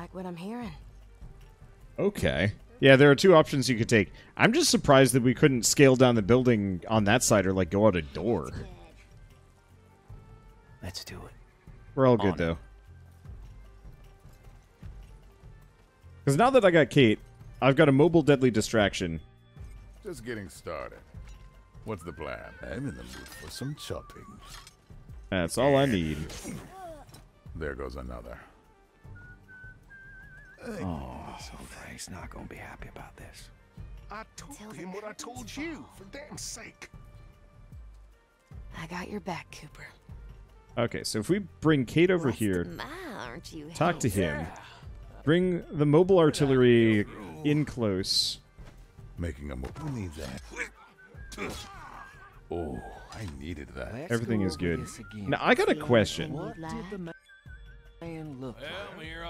like what I'm hearing. Okay. Yeah, there are two options you could take. I'm just surprised that we couldn't scale down the building on that side or like go out a door. Let's do it. We're all good On it. though. Because now that I got Kate, I've got a mobile deadly distraction. Just getting started. What's the plan? I'm in the mood for some chopping. That's all I need. There goes another. Oh, oh, so Frank's not gonna be happy about this. I told Till him what I told fall. you, for damn sake. I got your back, Cooper. Okay, so if we bring Kate over What's here, matter, aren't you talk to handsome? him, bring the mobile artillery in close. Making a move. Who needs that? Oh, I needed that. Let's Everything is good. Now, I got a question. What did the man look like? here all day.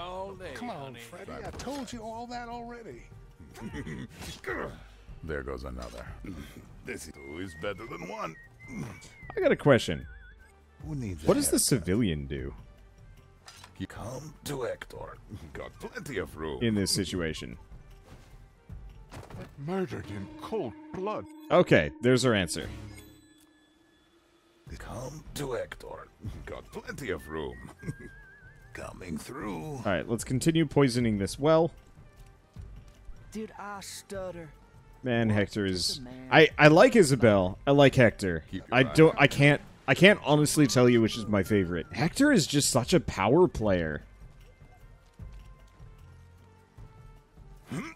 Come on, Freddy. I told you all that already. There goes another. This is always better than one. I got a question. Who needs What a does the civilian do You come to Hector. Got plenty of room. in this situation? Murdered in cold blood. Okay, there's our answer. Come to Hector. Got plenty of room. Coming through. All right, let's continue poisoning this well. Did I stutter? Man, Hector is. I I like Isabelle. I like Hector. I don't. I can't. I can't honestly tell you which is my favorite. Hector is just such a power player. Hmm.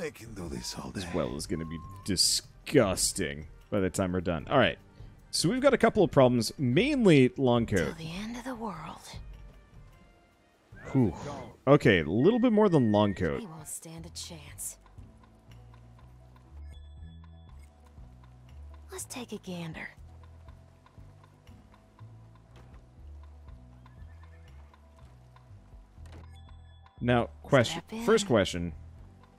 I can do this all day. Well, is going to be disgusting by the time we're done. All right. So we've got a couple of problems, mainly long Till coat. Whew. Okay, a little bit more than long coat. Won't stand a chance. Let's take a gander. Now, question. First question.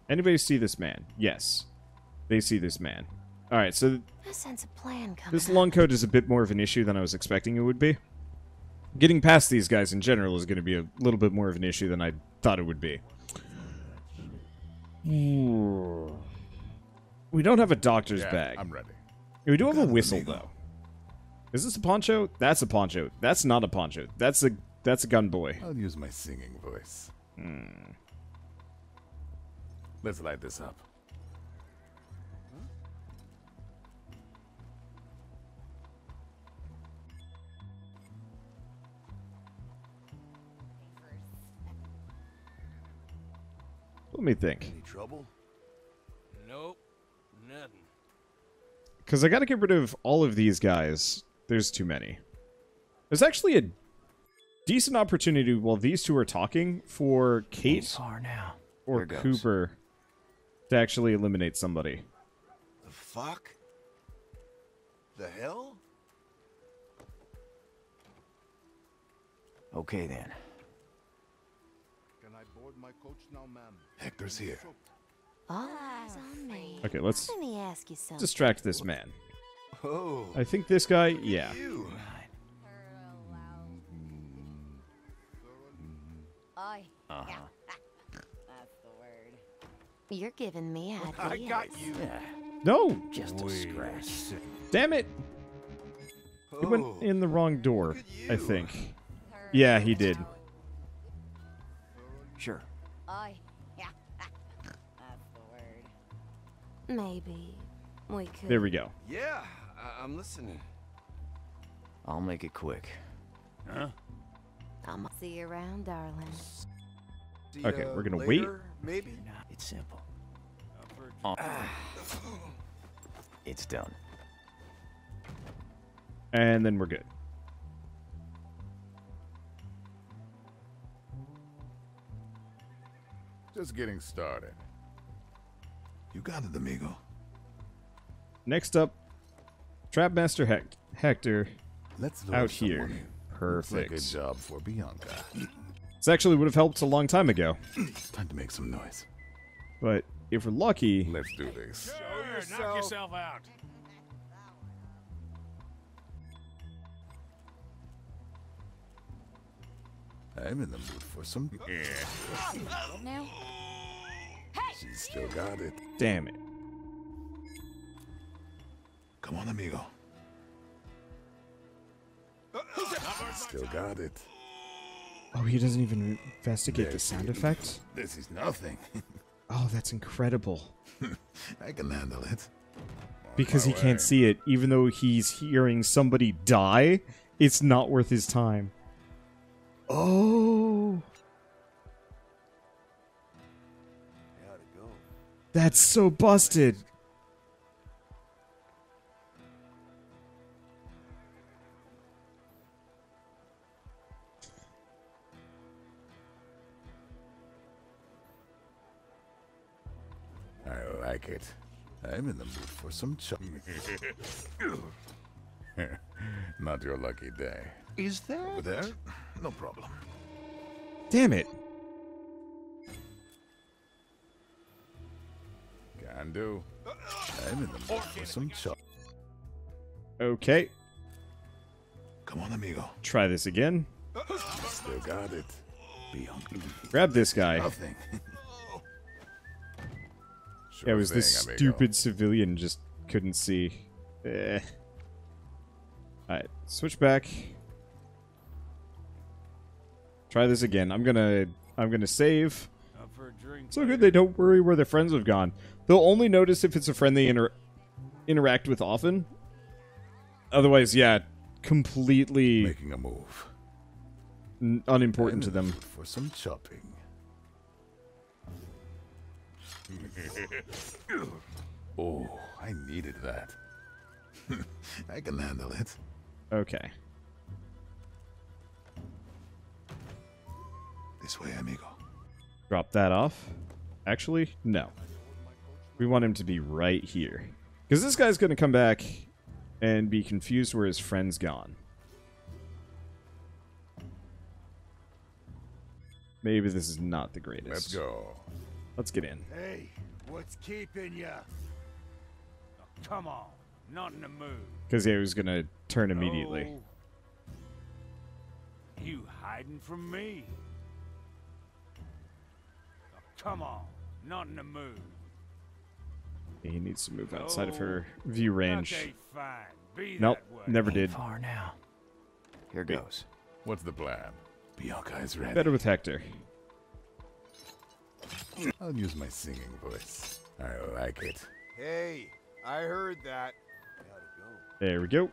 Anybody see this man? Yes. They see this man. All right, so I sense a plan. This long coat is a bit more of an issue than I was expecting it would be. Getting past these guys in general is going to be a little bit more of an issue than I thought it would be. We don't have a doctor's Yeah, bag. I'm ready. We do have a whistle though. Is this a poncho? That's a poncho. That's not a poncho. That's a that's a gun boy. I'll use my singing voice. Hmm. Let's light this up. Let me think. Any trouble? Nope. Nothing. Because I got to get rid of all of these guys. There's too many. There's actually a decent opportunity while these two are talking for Kate far now. or Cooper to actually eliminate somebody. The fuck? The hell? Okay then. Can I board my coach now, ma'am? Hector's here. All eyes. Okay, let's Let me ask you something. distract this man. Oh, I think this guy, yeah. You. Uh -huh. That's the word. You're giving me ideas. I got you. Yeah, No! just a scratch. Damn it! He went Oh, in the wrong door, I think. Yeah, he did. Sure. Oi. Maybe we could. There we go. Yeah, I- I'm listening. I'll make it quick. Huh? I'll see you around, darling. See Okay, ya we're gonna wait. later, Maybe. It's simple. I've heard it's done. And then we're good. Just getting started. You got it, amigo. Next up, Trapmaster Hect- Hector. Let's Out here. in. Looks like a Perfect. job for Bianca. This actually would have helped a long time ago. Time to make some noise. But if we're lucky, Let's do this. Sure, knock yourself out. I'm in the mood for some. What now? She's still got it. Damn it. Come on, amigo. Still got it. Oh, he doesn't even investigate the sound effect? This is nothing. Oh, that's incredible. I can handle it. Because he can't see it, even though he's hearing somebody die, it's not worth his time. Oh. That's so busted. I like it. I'm in the mood for some chop. Not your lucky day. Is there? Over there? No problem. Damn it. Can do. I'm in the mood for some chop. Okay, Come on, amigo. try this again. Still got it. Bianca. Grab this guy. Nothing. Yeah, it Sure was this thing, amigo. stupid civilian just couldn't see. Eh. Alright, switch back. Try this again. I'm gonna I'm gonna save. So good they don't worry where their friends have gone. They'll only notice if it's a friend they inter- interact with often. Otherwise, yeah, completely Making a move. n- unimportant I'm to them. For some chopping. oh, I needed that. I can handle it. Okay. This way, amigo. Drop that off. Actually, no. We want him to be right here. Because this guy's going to come back and be confused where his friend's gone. Maybe this is not the greatest. Let's go. Let's get in. Hey, what's keeping ya? Come on. Not in the mood. Because he was going to turn immediately. Oh. You hiding from me? Come on. Not in the mood. He needs to move outside of her oh, view range. Okay, fine. Be Nope, that way. never did. Far now. Here goes. What's the plan? Bianca is ready. Better with Hector. I'll use my singing voice. I like it. Hey, I heard that. There we go.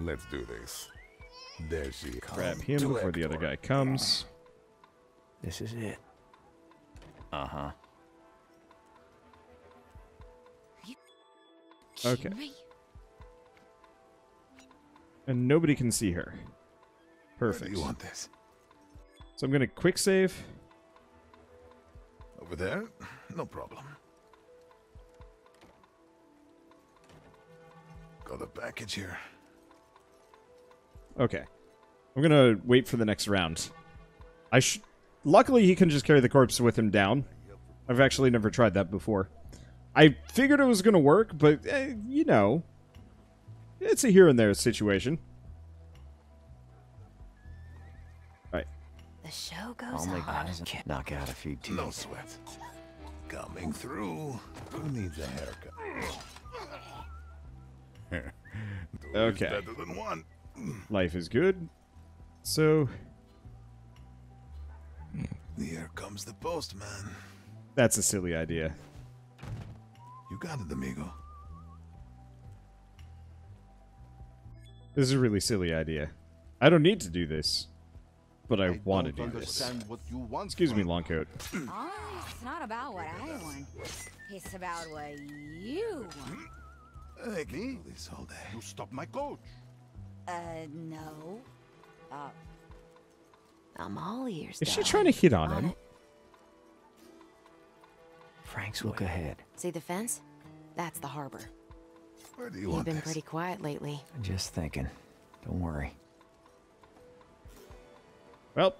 Let's do this. There she comes. Grab him before the other guy comes. This is it. Uh huh. Okay. And nobody can see her. Where Perfect. do you want this? So I'm going to quick save. Over there? No problem. Got a package here. Okay. I'm gonna wait for the next round. I sh- Luckily, he can just carry the corpse with him down. I've actually never tried that before. I figured it was gonna work, but eh, you know, it's a here and there situation. Right. The show goes Only on. guys can knock out a few teeth. No sweat. Coming through. Who needs a haircut? Okay. Better than one. Life is good. So Here comes the postman. that's a silly idea. You got it, amigo. This is a really silly idea. I don't need to do this, but I, want to don't do this. understand what you want. Excuse me, from- Longcoat. Oh, it's not about what I want. It's about what you want. I can do this all day. You stop my coach. Uh, no. Uh, I'm all ears. Is she trying to hit on On him? it. Frank's Look ahead. See the fence? That's the harbor. Where do you You've want been this? pretty quiet lately. I'm Just thinking. Don't worry. Well,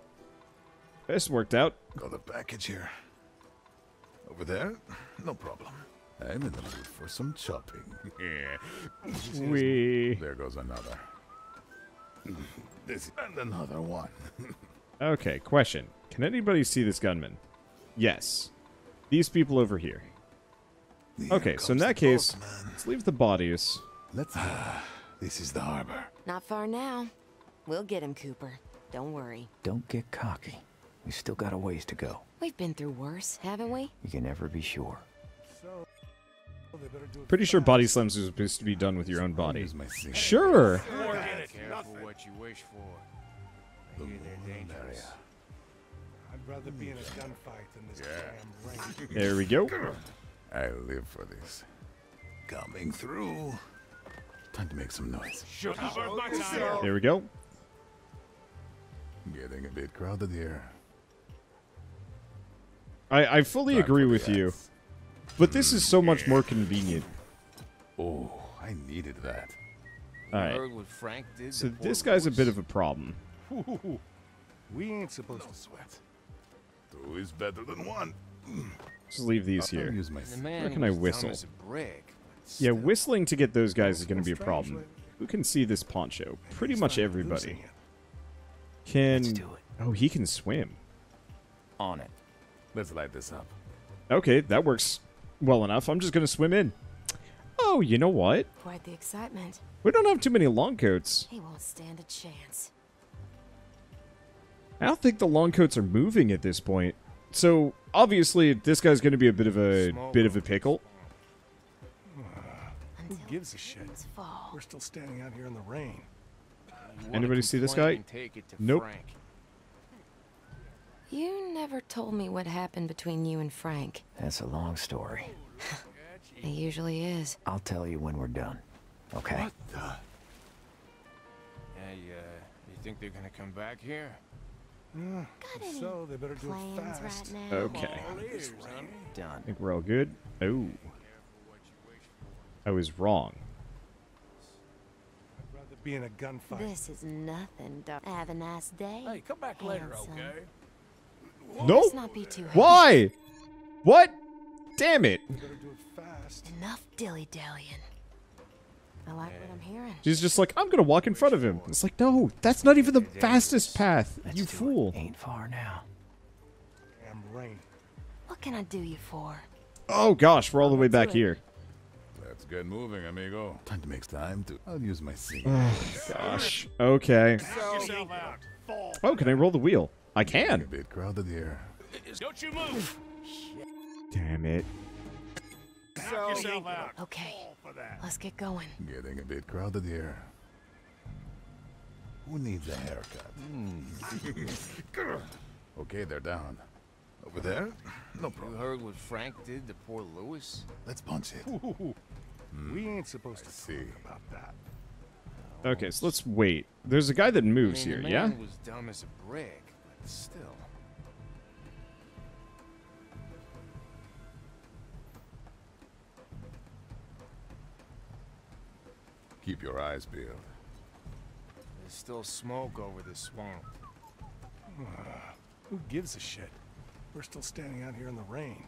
this worked out. Got the package here. Over there? No problem. I'm in the mood for some chopping. We there goes another. This and another one. Okay, question. Can anybody see this gunman? Yes. These people over here. Here Okay, so in that case, boatman. let's leave the bodies. let's. this is the harbor. Not far now. We'll get him, Cooper. Don't worry. Don't get cocky. We still got a ways to go. We've been through worse, haven't we? You can never be sure. So, they better do it Pretty sure body slams are supposed to be done with your own body. Here's my secret. Sure. Careful what you wish for. dangerous i'd rather be in a gunfight than this damn rain. There we go. I live for this. Coming through. Time to make some noise. There we go. Getting a bit crowded here. I, I fully Time agree with you, but this is so much more convenient. Oh, I needed that. Alright, Heard what Frank did. so this guy's a bit of a problem. We ain't supposed to sweat. Two is better than one. Just leave these I'll here. use my The man Where can I whistle? brick, Yeah, whistling to get those guys is going to be a problem. Who can see this poncho? Pretty much everybody. Can. Let's do it. Oh, he can swim. On it. Let's light this up. Okay, that works well enough. I'm just going to swim in. Oh, you know what? Quite the excitement. We don't have too many long coats. He won't stand a chance. I don't think the long coats are moving at this point. So obviously, this guy's going to be a bit of a bit of a pickle. Who gives a shit? Fall. We're still standing out here in the rain. Anybody see this guy? complain, Take it to Nope. Frank. You never told me what happened between you and Frank. That's a long story. It usually is. I'll tell you when we're done. Okay? What the? Hey, uh, you think they're gonna come back here? Yeah, Got so, they better do it fast. right now? Okay. This rain. I think we're all good. Oh, I was wrong. I'd rather be in a gunfight. This is nothing, Doc. Have a nice day. Hey, come back later, handsome. okay? No. Let's not be too hasty. Why? What? Damn it. better do it fast. Enough dilly dallying. I like what I'm hearing. She's just like, I'm gonna walk in front of him. It's like, no, that's not even the fastest path. Let's You do it. fool. Ain't far now. Damn rain. What can I do you for? Oh gosh, we're all the way back do it. here. Let's get moving, amigo. Time to make time to. I'll use my secret. Gosh. Okay. yourself out. Fall. Oh, can I roll the wheel? I can. bit crowded here. Don't you move. Damn it. Knock yourself out. Okay, Fall for that. let's get going. Getting a bit crowded here. Who needs a haircut? Hmm. okay, they're down. Over there? No problem. You heard what Frank did to poor Lewis? Let's punch it. Hmm. We ain't supposed to see. talk about that. Okay, so let's wait. There's a guy that I moves mean, here, the yeah? was dumb as a brick, but still. Keep your eyes peeled. There's still smoke over the swamp. Who gives a shit? We're still standing out here in the rain.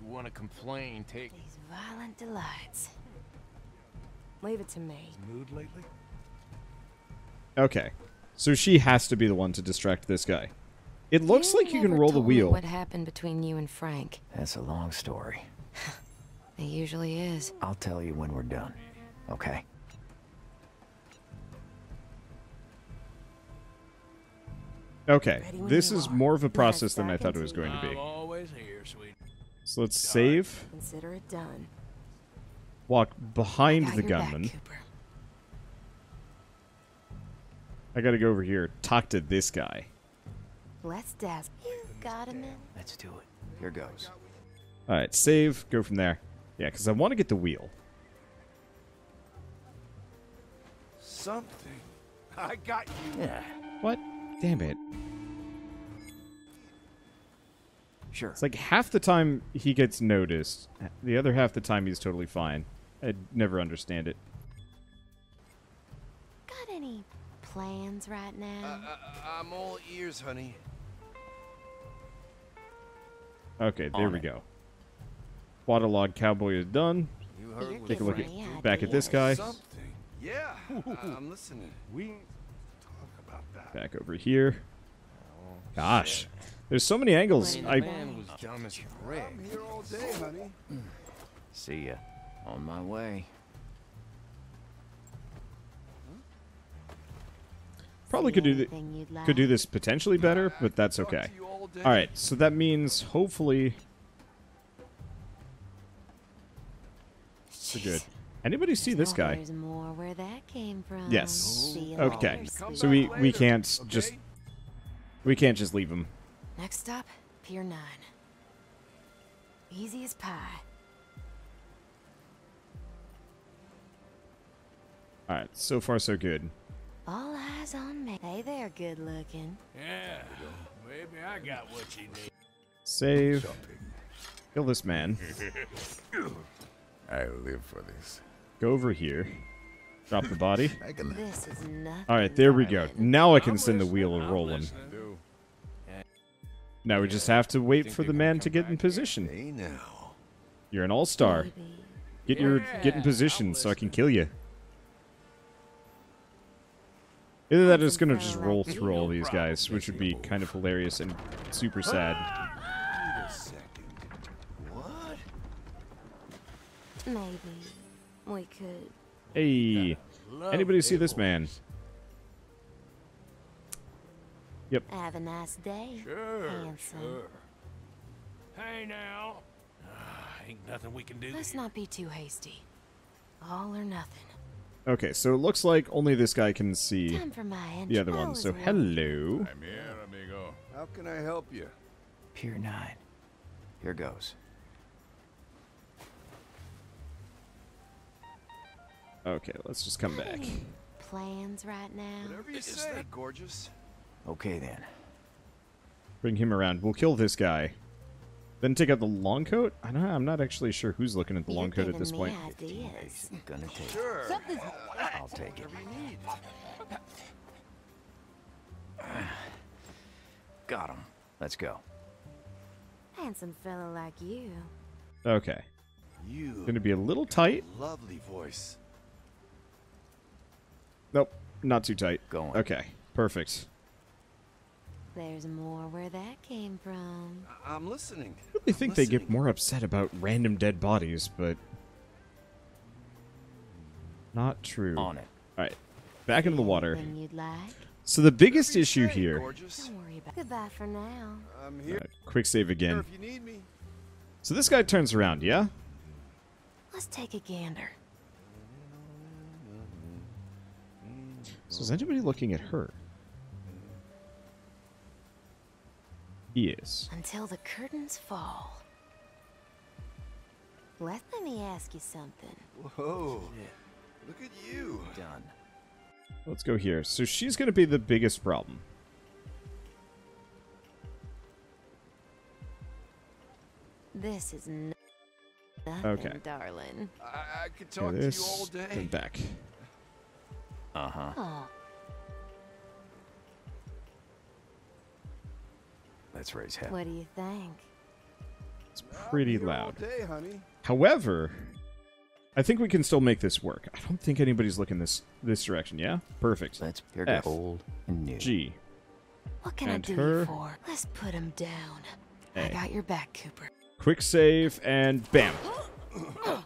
You want to complain? Take. These violent delights. Leave it to me. Mood lately? Okay. So she has to be the one to distract this guy. It looks like you can roll the wheel. What happened between you and Frank? That's a long story. It usually is. I'll tell you when we're done. Okay? Okay, this is are. more of a process than I thought it was going to be. here, sweet. So let's save, Consider it done. walk behind the your back, gunman. I gotta go over here, talk to this guy. Let's dazzle. You got him in. Let's do it. Here goes. Alright, save, go from there. Yeah, because I want to get the wheel. Something. I got you. Yeah. What? Damn it. Sure. It's like half the time he gets noticed, the other half the time he's totally fine. I'd never understand it. Got any plans right Uh, now? uh, I'm all ears, honey. Okay, there On we it. go. Waterlog Cowboy is done. You heard Take a look at back at this guy. Something. Yeah, I- I'm um, listening. We talk about that. Back over here. Oh, Gosh. There's so many angles. I man was dumb as brick. here all day, honey. See ya. On my way. probably could do th- Anything you'd like? could do this potentially better, but that's okay. All right, so that means hopefully we're good. Anybody see this guy? More where that came from. Yes. See Okay. So we we can't just we can't just leave him. Next stop, Pier 9. Easy as pie. All right, so far so good. All eyes on me. Hey there, good looking. Yeah, maybe I got what you need. Save. Kill this man. I live for this. Go over here. Drop the body. I can This is nothing. All right, there we go. Now I can send the wheel I'm rolling. Now we just have to wait for the man to get in position. Hey now. You're an all-star. Get your get in position so I can kill you. Either that or it's gonna just roll through all these guys, which would be kind of hilarious and super sad. Wait a second. What? Maybe. We could. Hey, anybody see this man? Yep. Have a nice day. Sure, Handsome. sure. Hey now. Ah, ain't nothing we can do. Let's not be too hasty. All or nothing. Okay, so it looks like only this guy can see Time for my entry. the other one. So wondering- hello. I'm here, amigo. How can I help you? Pier 9. Here goes. Okay, let's just come back. Plans right now? Whatever you say, gorgeous. Okay then. Bring him around. We'll kill this guy. Then take out the long coat. I know I'm not actually sure who's looking at the You're long coat at giving this me point. Ideas. Gonna take it. Sure. I'll take it. Got him. Let's go. Handsome fellow like you. Okay, You. gonna be a little tight. Lovely voice. Nope, not too tight. Going. Okay, perfect. There's more where that came from. I- I'm listening. I really think they get more upset about random dead bodies, but not true. On it. All right, back into the water. You'd like? So the biggest issue say, here. Gorgeous. Don't worry about. Goodbye for now. I'm here. Alright, quick save again. if you need me. So this guy turns around, yeah? Let's take a gander. So is anybody looking at her? He is. Until the curtains fall. Let me ask you something. Whoa. Look at you. Done. Let's go here. So she's going to be the biggest problem. This is nothing, Okay. darling. I, I could Okay, talk to you all day. Then back. Uh huh. Oh, Let's raise hell. what do you think? It's pretty I'm here all loud. day, honey. However, I think we can still make this work. I don't think anybody's looking this this direction. Yeah, perfect. Let's here F. old and new. G. What can And I do her. you for? Let's put him down. I A. got your back, Cooper. Quick save and bam.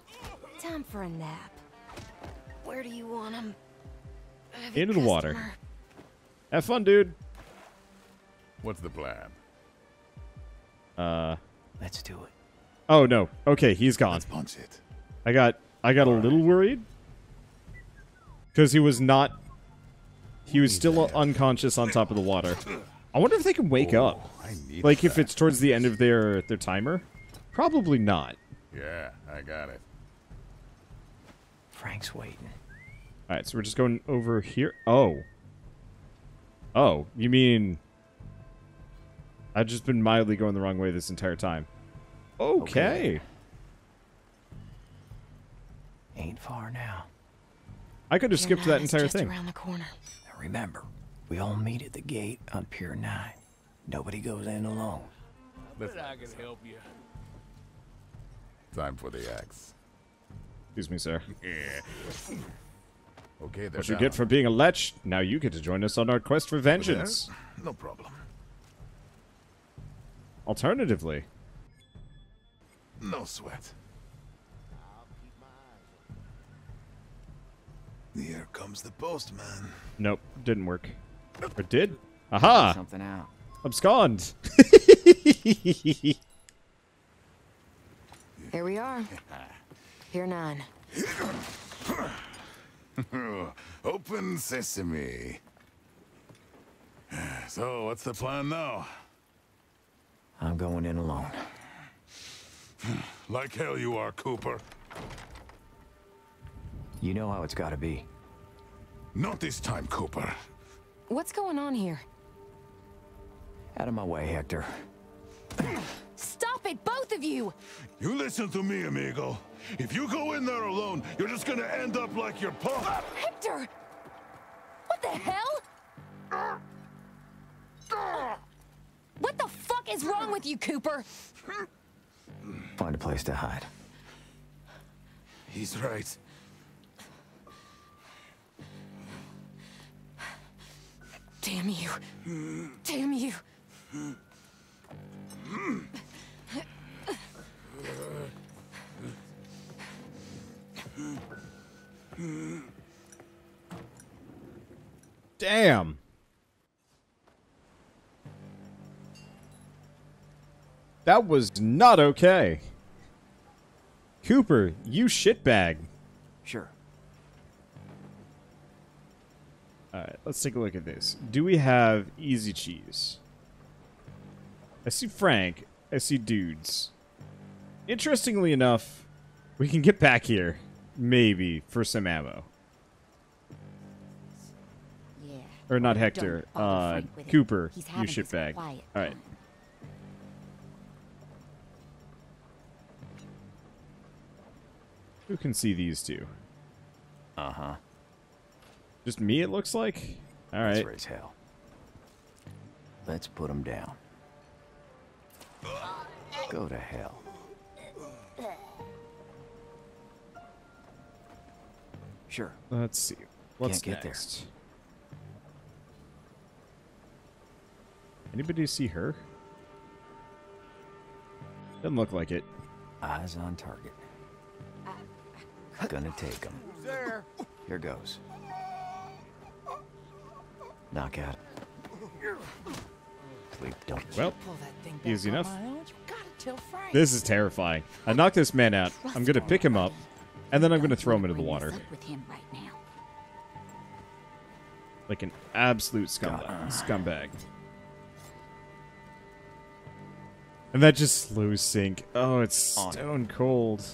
Time for a nap. Where do you want him? Into the water. Have fun, dude. What's the plan? Uh. Let's do it. Oh no. Okay, he's gone. Let's punch it. I got I got a little worried because he was not. He was still unconscious on top of the water. I wonder if they can wake up. Oh, I need Like if it's towards the end of their their timer. Probably not. Yeah, I got it. Frank's waiting. All right, so we're just going over here. Oh. Oh, you mean I've just been mildly going the wrong way this entire time. Okay. Okay. Ain't far now. I could have Pier skipped that 9 is entire just thing. around the corner. Now remember, we all meet at the gate on Pier 9. Nobody goes in alone. Listen, I can help you. time for the axe. Excuse me, sir. Yeah. Okay, they're What you get for being a lech, now you get to join us on our quest for vengeance. No problem. Alternatively, No sweat. Here comes the postman. nope, didn't work. Or did? Aha! Something out. Abscond! Here we are. Here 9. Open sesame. So, what's the plan now? I'm going in alone. Like hell you are, Cooper. You know how it's gotta be. Not this time, Cooper. What's going on here? Out of my way, Hector. Stop it, both of you! You listen to me, amigo. If you go in there alone, you're just gonna end up like your pa. Ah, Hector! What the hell? What the fuck is wrong with you, Cooper? Find a place to hide. He's right. Damn you. Damn you. Hmm. Hmm. Damn! That was not okay. Cooper, you shitbag. Sure. Alright, let's take a look at this. Do we have easy cheese? I see Frank. I see dudes. Interestingly enough, we can get back here, maybe, for some ammo. Yeah. Or not Hector, uh, Frank with it. Cooper, you having his shitbag. Alright. Who can see these two? Uh-huh. Just me, it looks like? Alright. That's raise hell. Let's put him down. Go to hell. Sure. Let's see. What's Can't get there. Anybody see her? Doesn't look like it. Eyes on target. Uh, gonna take him. There. Here goes. Knock out. Sleep, don't. Well, Pull that thing easy enough. my own. You gotta tell Frank. This is terrifying. I knocked this man out. I'm gonna pick him up, and then I'm gonna throw him into the water. with him right now. Like an absolute scumbag. Scumbag. And that just slow sink. Oh, it's On it. stone cold.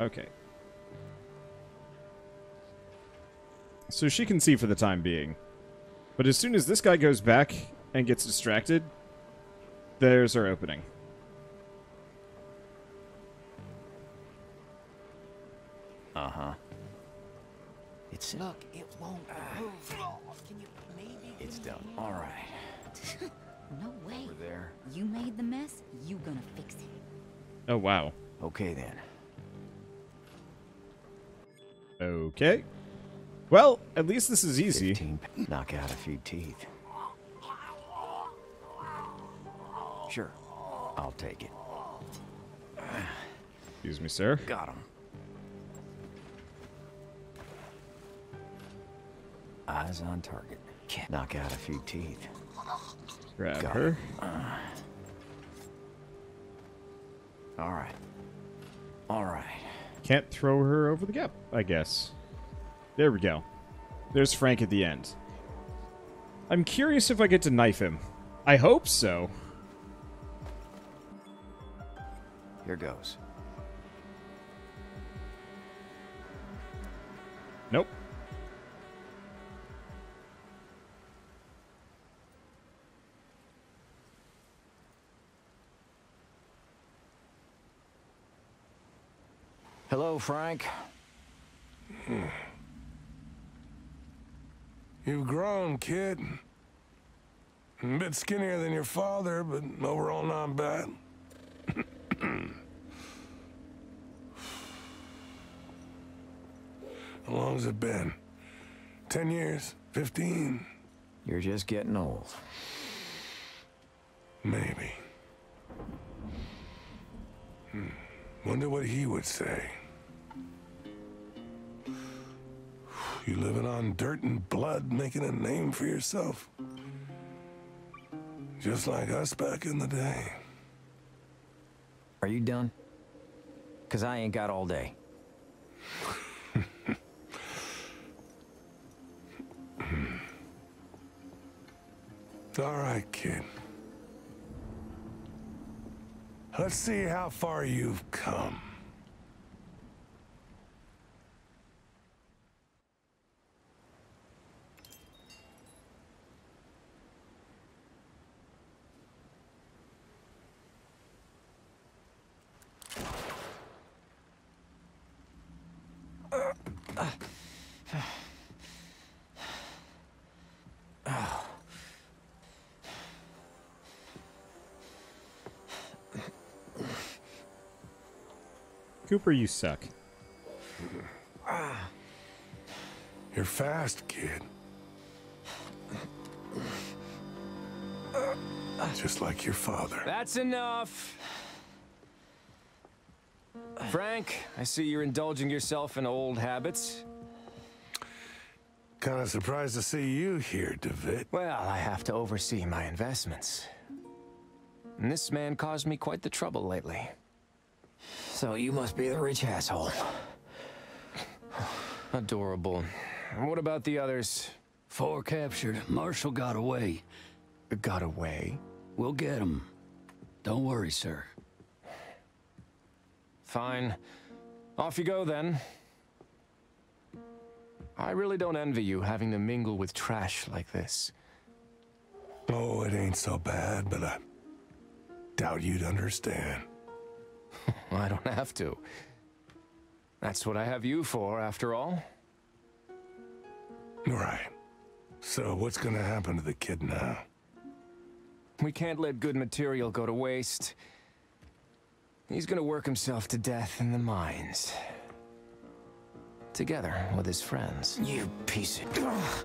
Okay. So she can see for the time being. But as soon as this guy goes back and gets distracted, there's our opening. Uh-huh. It's Look, it won't move. Can you maybe? it's done. All right. No way. Over there. You made the mess. You gonna fix it. Oh, wow. Okay then. Okay. Well, at least this is easy. 15. Knock out a few teeth. Sure. I'll take it. Excuse me, sir. Got him. Eyes on target. Can't knock out a few teeth. Grab Got her. Uh. All right. All right. Can't throw her over the gap, I guess. There we go. There's Frank at the end. I'm curious if I get to knife him. I hope so. Here goes. Nope. Frank. You've grown, kid. A bit skinnier than your father, but overall not bad. How long's it been? Ten years? Fifteen? You're just getting old. Maybe. Hmm. Wonder what he would say. You living on dirt and blood, making a name for yourself. Just like us back in the day. Are you done? Cause I ain't got all day. All right, kid. Let's see how far you've come. Cooper, you suck. You're fast, kid. Just like your father. That's enough. Frank, I see you're indulging yourself in old habits. Kind of surprised to see you here, DeVitt. Well, I have to oversee my investments. And this man caused me quite the trouble lately. So you must be the rich asshole. Adorable. And what about the others? Four captured. Marshall got away. Got away? We'll get him. Don't worry, sir. Fine. Off you go then. I really don't envy you having to mingle with trash like this. Oh, it ain't so bad, but I doubt you'd understand. I don't have to. That's what I have you for, after all. Right. So what's gonna happen to the kid now? We can't let good material go to waste. He's gonna work himself to death in the mines. Together with his friends. You piece of...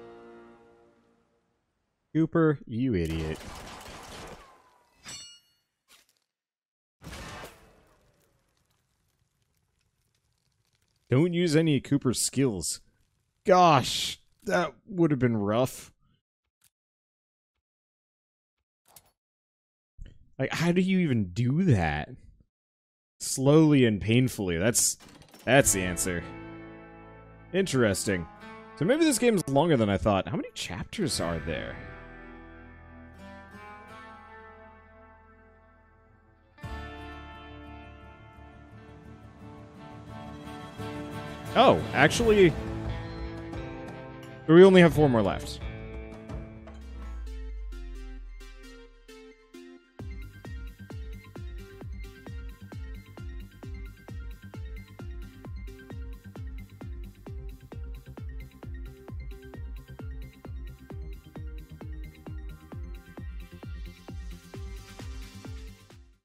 Cooper, you idiot. Don't use any of Cooper's skills. Gosh, that would have been rough. Like, how do you even do that? Slowly and painfully. That's that's the answer. Interesting. So maybe this game's longer than I thought. How many chapters are there? Oh, actually... We only have four more left.